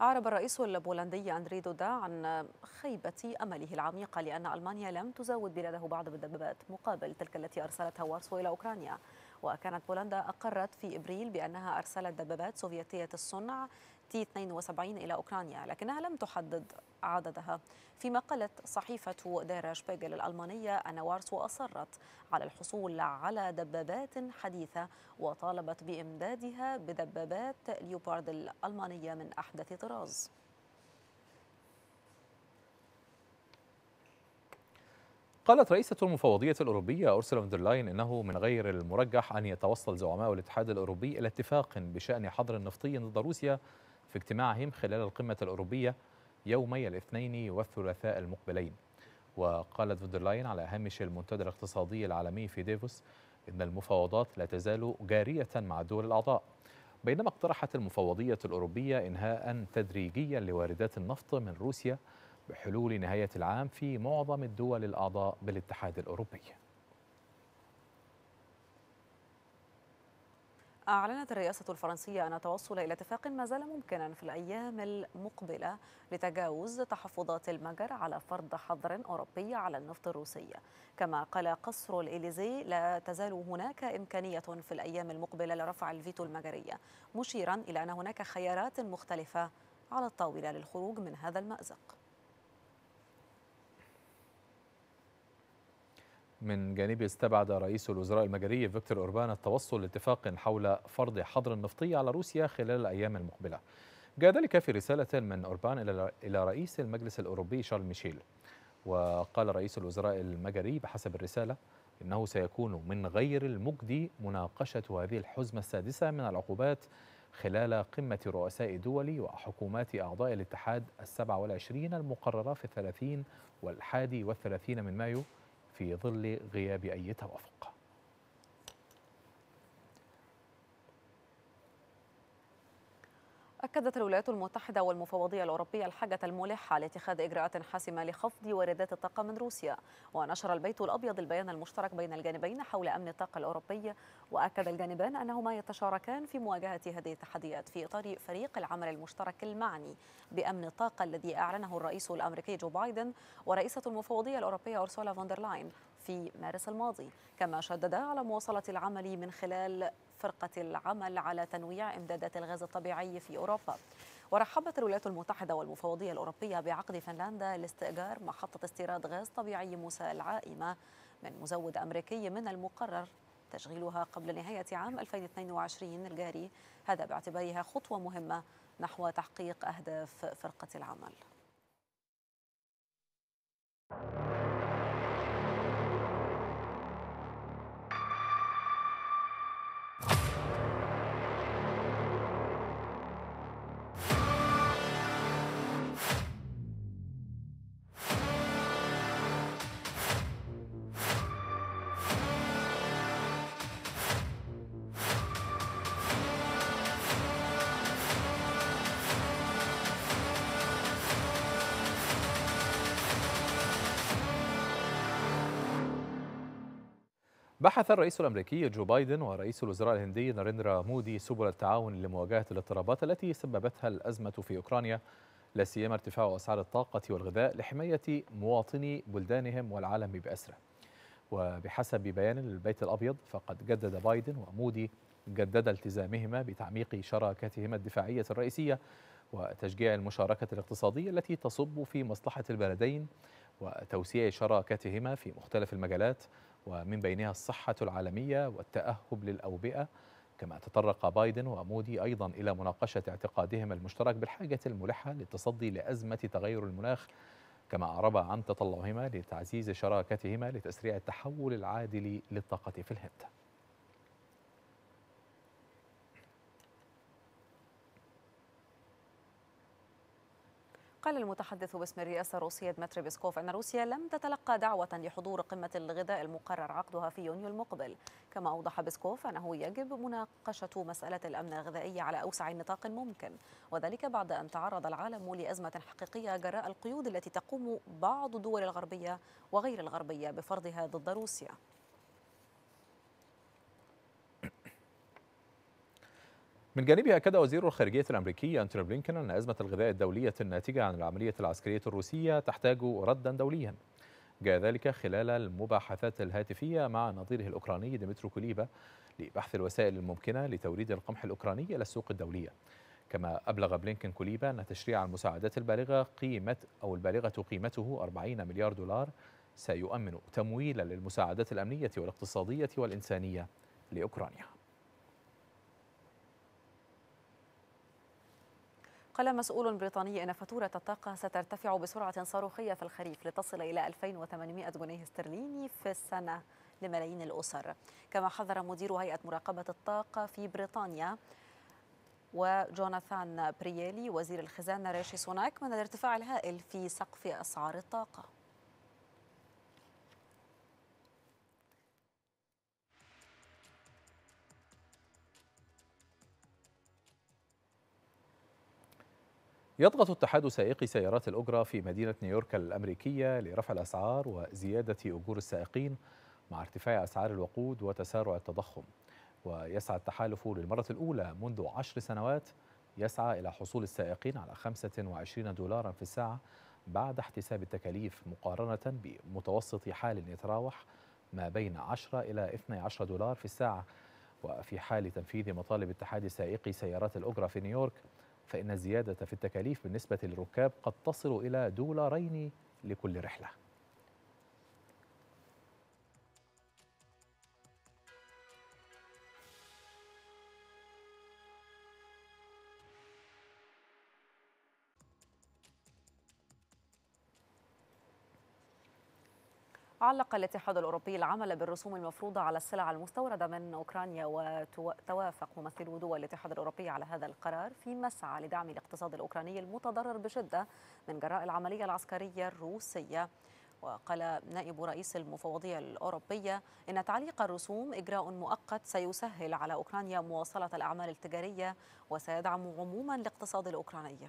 أعرب الرئيس البولندي أندري دودا عن خيبة أمله العميقة لأن ألمانيا لم تزود بلاده بعد بالدبابات مقابل تلك التي أرسلتها وارسو إلى أوكرانيا. وكانت بولندا أقرت في إبريل بأنها أرسلت دبابات سوفيتية الصنع تي 72 إلى أوكرانيا لكنها لم تحدد عددها. فيما قالت صحيفة دير شبيغل الألمانية أن وارسو أصرت على الحصول على دبابات حديثة وطالبت بإمدادها بدبابات ليوبارد الألمانية من أحدث طراز. قالت رئيسة المفوضية الأوروبية أورسولا فوندرلاين إنه من غير المرجح أن يتوصل زعماء الاتحاد الأوروبي إلى اتفاق بشأن حظر نفطي ضد روسيا في اجتماعهم خلال القمة الأوروبية يومي الاثنين والثلاثاء المقبلين. وقالت فوندرلاين على هامش المنتدى الاقتصادي العالمي في ديفوس إن المفاوضات لا تزال جارية مع الدول الأعضاء. بينما اقترحت المفوضية الأوروبية إنهاء تدريجيا لواردات النفط من روسيا بحلول نهاية العام في معظم الدول الأعضاء بالاتحاد الأوروبي. أعلنت الرئاسة الفرنسية أن التوصل إلى اتفاق ما زال ممكنا في الأيام المقبلة لتجاوز تحفظات المجر على فرض حظر أوروبي على النفط الروسي. كما قال قصر الإليزي لا تزال هناك إمكانية في الأيام المقبلة لرفع الفيتو المجري مشيرا إلى أن هناك خيارات مختلفة على الطاولة للخروج من هذا المأزق. من جانبه استبعد رئيس الوزراء المجري فيكتور أوربان التوصل لاتفاق حول فرض حظر نفطي على روسيا خلال الأيام المقبلة. جاء ذلك في رسالة من أوربان إلى رئيس المجلس الأوروبي شارل ميشيل. وقال رئيس الوزراء المجري بحسب الرسالة إنه سيكون من غير المجدي مناقشة هذه الحزمة السادسة من العقوبات خلال قمة رؤساء دول وحكومات أعضاء الاتحاد السبع والعشرين المقررة في الثلاثين والحادي والثلاثين من مايو في ظل غياب أي توافق. أكدت الولايات المتحدة والمفوضية الأوروبية الحاجة الملحة لاتخاذ إجراءات حاسمة لخفض واردات الطاقة من روسيا. ونشر البيت الأبيض البيان المشترك بين الجانبين حول أمن الطاقة الأوروبي. وأكد الجانبان أنهما يتشاركان في مواجهة هذه التحديات في إطار فريق العمل المشترك المعني بأمن الطاقة الذي أعلنه الرئيس الأمريكي جو بايدن ورئيسة المفوضية الأوروبية أورسولا فوندرلاين في مارس الماضي. كما شددا على مواصلة العمل من خلال فرقة العمل على تنويع إمدادات الغاز الطبيعي في أوروبا. ورحبت الولايات المتحدة والمفوضية الأوروبية بعقد فنلندا لاستئجار محطة استيراد غاز طبيعي موسى العائمة من مزود أمريكي من المقرر تشغيلها قبل نهاية عام 2022 الجاري. هذا باعتبارها خطوة مهمة نحو تحقيق أهداف فرقة العمل. بحث الرئيس الأمريكي جو بايدن ورئيس الوزراء الهندي ناريندرا مودي سبل التعاون لمواجهة الاضطرابات التي سببتها الأزمة في أوكرانيا لا سيما ارتفاع أسعار الطاقة والغذاء لحماية مواطني بلدانهم والعالم بأسره. وبحسب بيان للبيت الأبيض فقد جدد بايدن ومودي جدد التزامهما بتعميق شراكتهما الدفاعية الرئيسية وتشجيع المشاركة الاقتصادية التي تصب في مصلحة البلدين وتوسيع شراكتهما في مختلف المجالات ومن بينها الصحة العالمية والتأهب للأوبئة كما تطرق بايدن ومودي أيضا إلى مناقشة اعتقادهما المشترك بالحاجة الملحة للتصدي لأزمة تغير المناخ كما أعرب عن تطلعهما لتعزيز شراكتهما لتسريع التحول العادل للطاقة في الهند. قال المتحدث باسم الرئاسة الروسية دمتري بيسكوف أن روسيا لم تتلقى دعوة لحضور قمة الغذاء المقرر عقدها في يونيو المقبل. كما أوضح بيسكوف أنه يجب مناقشة مسألة الأمن الغذائي على أوسع نطاق ممكن وذلك بعد أن تعرض العالم لأزمة حقيقية جراء القيود التي تقوم بعض الدول الغربية وغير الغربية بفرضها ضد روسيا. من جانبه أكد وزير الخارجية الأمريكي أنتوني بلينكن أن أزمة الغذاء الدولية الناتجة عن العملية العسكرية الروسية تحتاج ردا دوليا. جاء ذلك خلال المباحثات الهاتفية مع نظيره الأوكراني ديمترو كوليبا لبحث الوسائل الممكنة لتوريد القمح الأوكراني إلى السوق الدولية. كما أبلغ بلينكن كوليبا أن تشريع المساعدات البالغة قيمة أو البالغة قيمته 40 مليار دولار سيؤمن تمويلا للمساعدات الأمنية والاقتصادية والإنسانية لأوكرانيا. قال مسؤول بريطاني إن فاتورة الطاقة سترتفع بسرعة صاروخية في الخريف لتصل إلى 2800 جنيه استرليني في السنة لملايين الأسر. كما حذر مدير هيئة مراقبة الطاقة في بريطانيا وجوناثان برييلي وزير الخزانة ريشي سوناك من الارتفاع الهائل في سقف أسعار الطاقة. يضغط اتحاد سائقي سيارات الأجرة في مدينة نيويورك الأمريكية لرفع الأسعار وزيادة أجور السائقين مع ارتفاع أسعار الوقود وتسارع التضخم. ويسعى التحالف للمرة الأولى منذ عشر سنوات يسعى إلى حصول السائقين على 25 دولارا في الساعة بعد احتساب التكاليف مقارنة بمتوسط حال يتراوح ما بين 10 إلى 12 دولار في الساعة. وفي حال تنفيذ مطالب اتحاد سائقي سيارات الأجرة في نيويورك فإن الزيادة في التكاليف بالنسبة للركاب قد تصل إلى دولارين لكل رحلة. علق الاتحاد الأوروبي العمل بالرسوم المفروضة على السلع المستوردة من أوكرانيا وتوافق ممثلو دول الاتحاد الأوروبي على هذا القرار في مسعى لدعم الاقتصاد الأوكراني المتضرر بشدة من جراء العملية العسكرية الروسية. وقال نائب رئيس المفوضية الأوروبية إن تعليق الرسوم إجراء مؤقت سيسهل على أوكرانيا مواصلة الأعمال التجارية وسيدعم عموما الاقتصاد الأوكراني.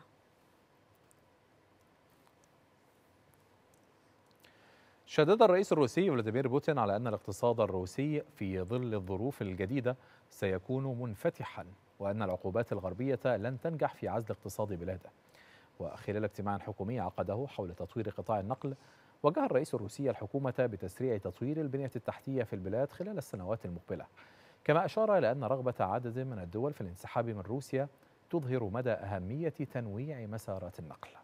شدد الرئيس الروسي فلاديمير بوتين على أن الاقتصاد الروسي في ظل الظروف الجديدة سيكون منفتحا وأن العقوبات الغربية لن تنجح في عزل اقتصاد بلاده. وخلال اجتماع حكومي عقده حول تطوير قطاع النقل وجه الرئيس الروسي الحكومة بتسريع تطوير البنية التحتية في البلاد خلال السنوات المقبلة. كما أشار إلى أن رغبة عدد من الدول في الانسحاب من روسيا تظهر مدى أهمية تنويع مسارات النقل.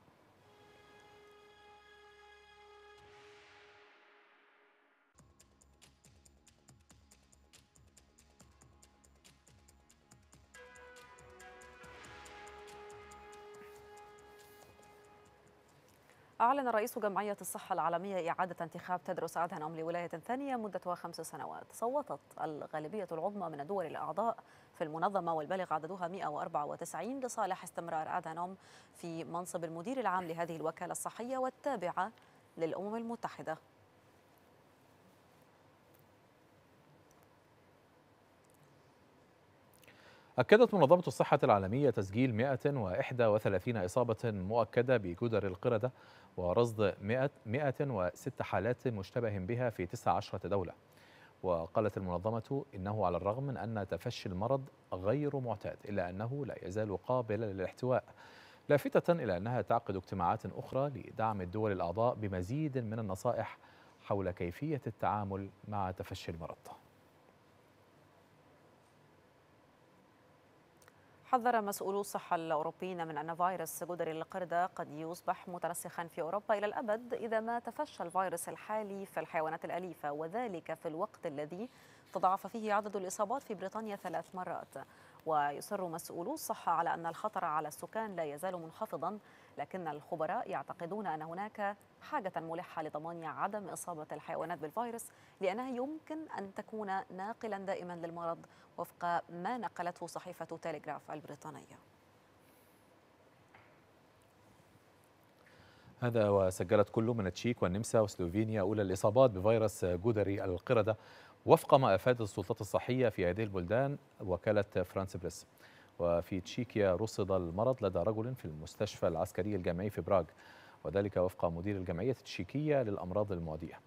أعلن رئيس جمعية الصحة العالمية إعادة انتخاب تدرس أدهنم لولاية ثانية مدتها خمس سنوات. صوتت الغالبية العظمى من الدول الأعضاء في المنظمة والبالغ عددها 194 لصالح استمرار أدهنم في منصب المدير العام لهذه الوكالة الصحية والتابعة للأمم المتحدة. أكدت منظمة الصحة العالمية تسجيل 131 إصابة مؤكدة بجدر القردة ورصد 100 106 حالات مشتبه بها في 19 دولة. وقالت المنظمة إنه على الرغم من أن تفشي المرض غير معتاد إلا أنه لا يزال قابلا للاحتواء لافتة إلى أنها تعقد اجتماعات أخرى لدعم الدول الأعضاء بمزيد من النصائح حول كيفية التعامل مع تفشي المرض. حذر مسؤولو الصحة الأوروبيين من أن فيروس جدري القردة قد يصبح مترسخا في أوروبا إلى الأبد إذا ما تفشى الفيروس الحالي في الحيوانات الأليفة وذلك في الوقت الذي تضاعف فيه عدد الإصابات في بريطانيا ثلاث مرات. ويصر مسؤولو الصحة على أن الخطر على السكان لا يزال منخفضا لكن الخبراء يعتقدون أن هناك حاجة ملحة لضمان عدم إصابة الحيوانات بالفيروس لأنها يمكن أن تكون ناقلا دائما للمرض وفق ما نقلته صحيفة تيليغراف البريطانية. هذا وسجلت كل من التشيك والنمسا وسلوفينيا أولى الإصابات بفيروس جدري القردة وفق ما أفادت السلطات الصحية في هذه البلدان وكالة فرانس بريس. وفي تشيكيا رصد المرض لدى رجل في المستشفى العسكري الجامعي في براغ وذلك وفق مدير الجمعية التشيكية للأمراض المعدية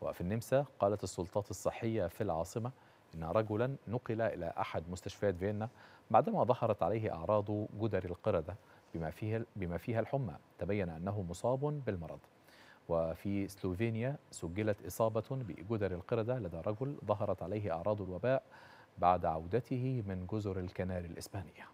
وفي النمسا قالت السلطات الصحية في العاصمة إن رجلا نقل إلى أحد مستشفيات فيينا بعدما ظهرت عليه أعراض جدر القردة بما فيها بما فيها الحمى. تبين أنه مصاب بالمرض. وفي سلوفينيا سجلت إصابة بجدر القردة لدى رجل ظهرت عليه أعراض الوباء بعد عودته من جزر الكناري الإسبانية.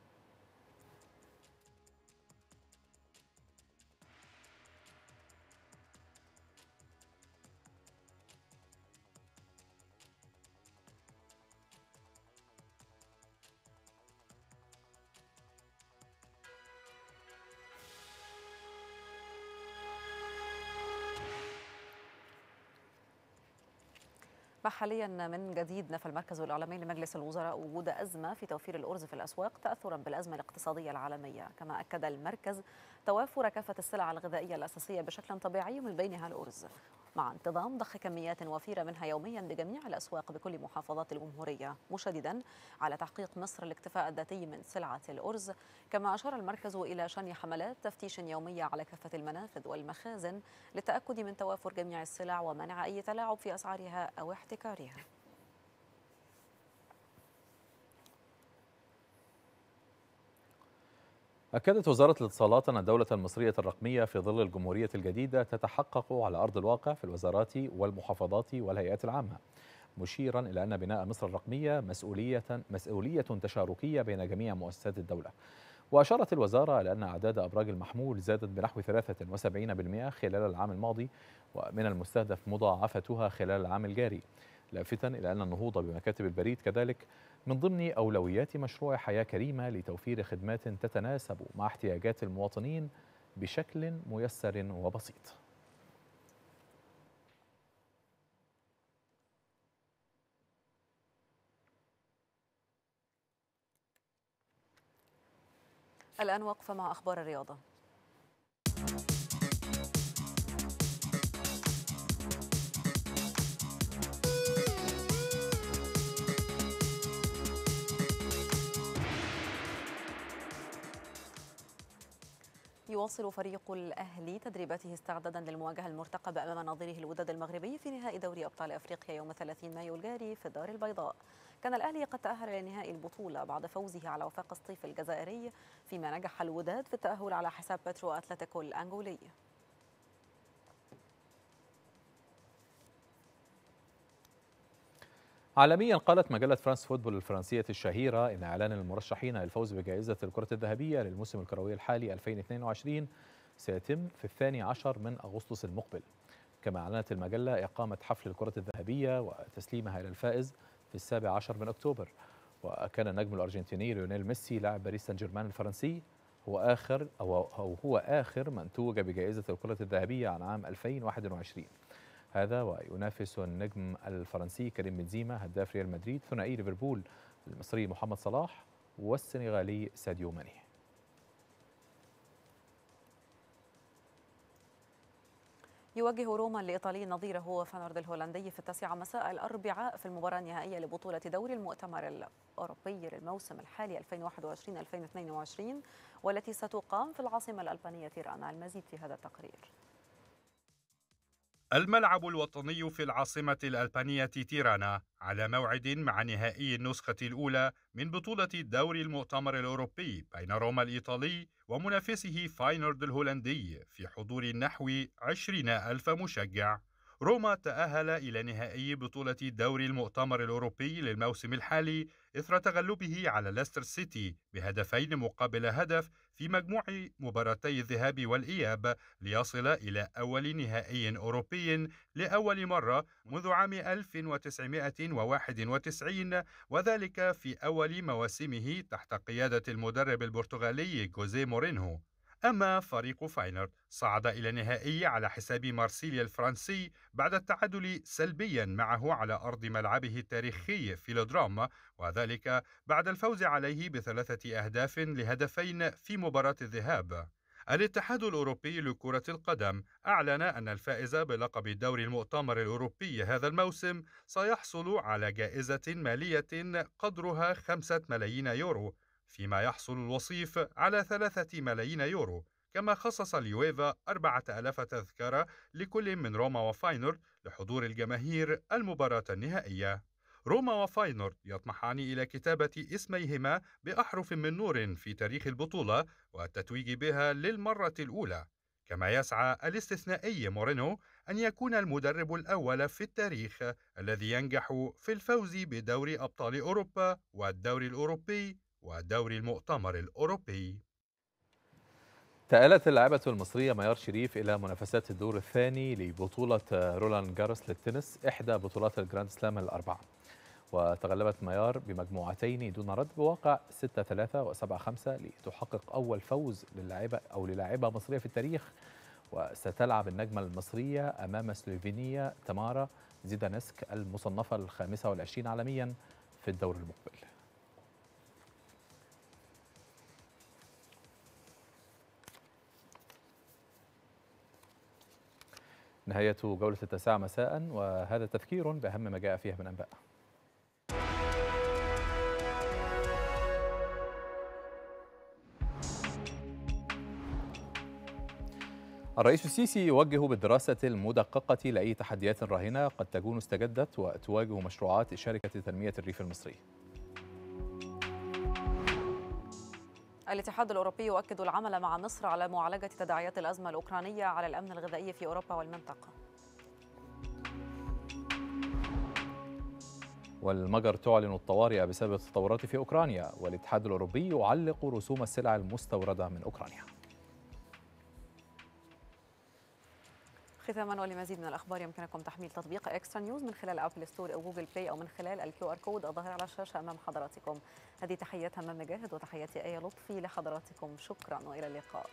محليا من جديد نفى المركز الإعلامي لمجلس الوزراء وجود أزمة في توفير الأرز في الأسواق تأثرا بالأزمة الاقتصادية العالمية. كما أكد المركز توافر كافة السلع الغذائية الأساسية بشكل طبيعي من بينها الأرز. مع انتظام ضخ كميات وفيرة منها يوميا بجميع الأسواق بكل محافظات الجمهورية مشددا على تحقيق مصر الاكتفاء الذاتي من سلعة الأرز. كما أشار المركز إلى شن حملات تفتيش يومية على كافة المنافذ والمخازن للتأكد من توافر جميع السلع ومنع أي تلاعب في أسعارها أو احتكارها. أكدت وزارة الاتصالات أن الدولة المصرية الرقمية في ظل الجمهورية الجديدة تتحقق على أرض الواقع في الوزارات والمحافظات والهيئات العامة مشيرا إلى أن بناء مصر الرقمية مسؤولية, مسؤولية تشاركية بين جميع مؤسسات الدولة. وأشارت الوزارة إلى أن أعداد أبراج المحمول زادت بنحو 73% خلال العام الماضي ومن المستهدف مضاعفتها خلال العام الجاري لافتا إلى أن النهوض بمكاتب البريد كذلك من ضمن أولويات مشروع حياة كريمة لتوفير خدمات تتناسب مع احتياجات المواطنين بشكل ميسر وبسيط. الآن وقفة مع أخبار الرياضة. يواصل فريق الأهلي تدريباته استعدادا للمواجهة المرتقبة أمام نظيره الوداد المغربي في نهائي دوري أبطال أفريقيا يوم 30 مايو الجاري في الدار البيضاء. كان الأهلي قد تأهل لنهائي البطولة بعد فوزه على وفاق سطيف الجزائري فيما نجح الوداد في التأهل على حساب بترو أتلتيكو الأنغولي. عالميا قالت مجلة فرانس فوتبول الفرنسية الشهيرة إن إعلان المرشحين للفوز بجائزة الكرة الذهبية للموسم الكروي الحالي 2022 سيتم في الثاني عشر من أغسطس المقبل. كما أعلنت المجلة إقامة حفل الكرة الذهبية وتسليمها إلى الفائز في السابع عشر من أكتوبر. وكان النجم الأرجنتيني ليونيل ميسي لاعب باريس سان جيرمان الفرنسي هو آخر أو هو آخر من توج بجائزة الكرة الذهبية عن عام 2021 هذا وينافس النجم الفرنسي كريم بنزيما هداف ريال مدريد ثنائي ليفربول المصري محمد صلاح والسنغالي ساديو ماني. يواجه روما الإيطالي نظيره فانورد الهولندي في التاسعة مساء الأربعاء في المباراة النهائية لبطولة دوري المؤتمر الأوروبي للموسم الحالي 2021-2022 والتي ستقام في العاصمة الألبانية تيرانا المزيد في هذا التقرير. الملعب الوطني في العاصمة الألبانية تيرانا على موعد مع نهائي النسخة الأولى من بطولة دوري المؤتمر الأوروبي بين روما الإيطالي ومنافسه فاينورد الهولندي في حضور نحو عشرين ألف مشجع. روما تأهل إلى نهائي بطولة دوري المؤتمر الأوروبي للموسم الحالي إثر تغلبه على ليستر سيتي بهدفين مقابل هدف في مجموع مباراتي الذهاب والإياب ليصل إلى أول نهائي أوروبي لأول مرة منذ عام 1991 وذلك في أول مواسمه تحت قيادة المدرب البرتغالي جوزيه مورينهو. أما فريق فاينورد صعد إلى النهائي على حساب مارسيليا الفرنسي بعد التعادل سلبيا معه على أرض ملعبه التاريخي فيلودروم وذلك بعد الفوز عليه بثلاثة أهداف لهدفين في مباراة الذهاب. الاتحاد الأوروبي لكرة القدم أعلن أن الفائز بلقب دوري المؤتمر الأوروبي هذا الموسم سيحصل على جائزة مالية قدرها خمسة ملايين يورو فيما يحصل الوصيف على ثلاثة ملايين يورو كما خصص اليويفا أربعة ألاف تذكرة لكل من روما وفاينورد لحضور الجماهير المباراة النهائية. روما وفاينورد يطمحان إلى كتابة اسميهما بأحرف من نور في تاريخ البطولة والتتويج بها للمرة الأولى كما يسعى الاستثنائي مورينيو أن يكون المدرب الأول في التاريخ الذي ينجح في الفوز بدوري أبطال أوروبا والدوري الأوروبي ودوري المؤتمر الأوروبي. تأهلت اللاعبة المصرية ميار شريف إلى منافسات الدور الثاني لبطولة رولان جاروس للتنس إحدى بطولات الجراند سلام الأربعة. وتغلبت ميار بمجموعتين دون رد بواقع 6-3 و7-5 لتحقق أول فوز للاعبة أو للاعبة مصرية في التاريخ. وستلعب النجمة المصرية أمام السلوفينية تمارا زيدانسك المصنفة الخامسة والعشرين عالميا في الدور المقبل. نهاية جولة التاسعة مساء وهذا تذكير بأهم ما جاء فيها من أنباء. الرئيس السيسي يوجه بالدراسة المدققة لأي تحديات راهنة قد تكون استجدت وتواجه مشروعات شركة تنمية الريف المصري. الاتحاد الأوروبي يؤكد العمل مع مصر على معالجة تداعيات الأزمة الأوكرانية على الأمن الغذائي في أوروبا والمنطقة. والمجر تعلن الطوارئ بسبب التطورات في أوكرانيا والاتحاد الأوروبي يعلق رسوم السلع المستوردة من أوكرانيا. ختاما ولمزيد من الأخبار يمكنكم تحميل تطبيق إكسترا نيوز من خلال Apple Store أو Google Play أو من خلال ال QR code الظاهر على الشاشة أمام حضراتكم. هذه تحيات همام مجاهد وتحياتي آية لطفي لحضراتكم. شكرا وإلى اللقاء.